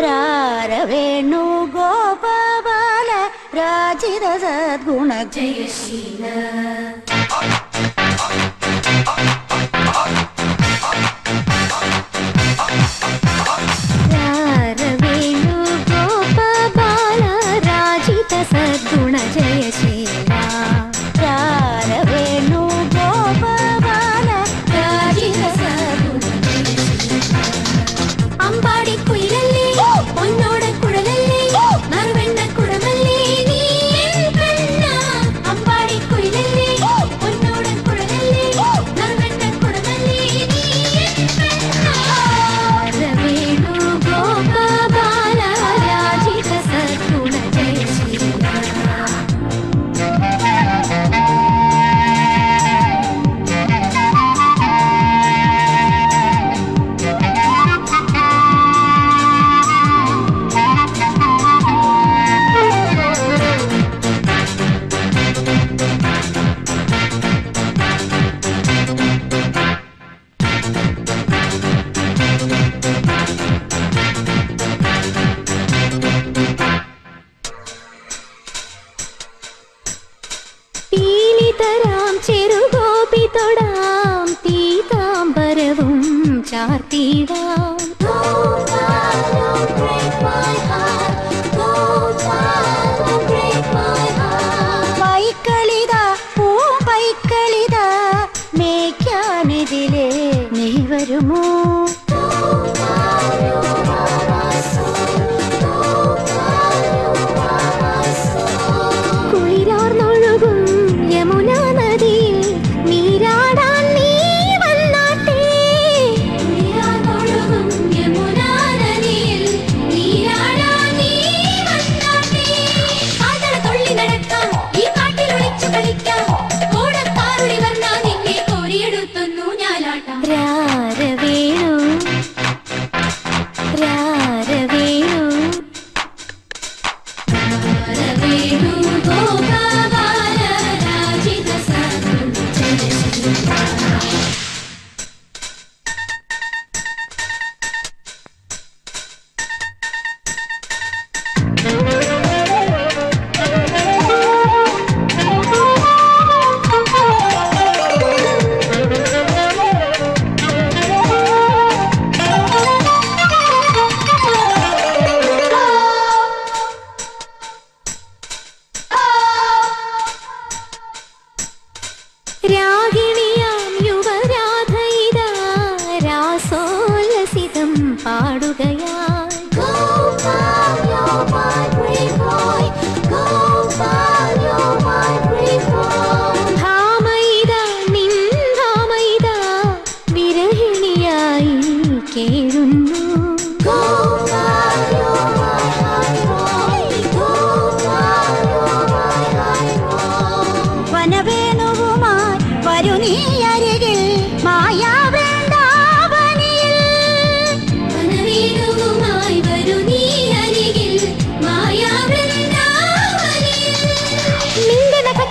रवेणु गोपाल राचिद सद्गुणी ചെറുഗോപി തൊടാം തീതാംബരവും ചാർത്തിടാം പൈക്കളിത പൂ പൈക്കളിത മേയ്ക്കാനിതിലെ നീ വരുമോ? creo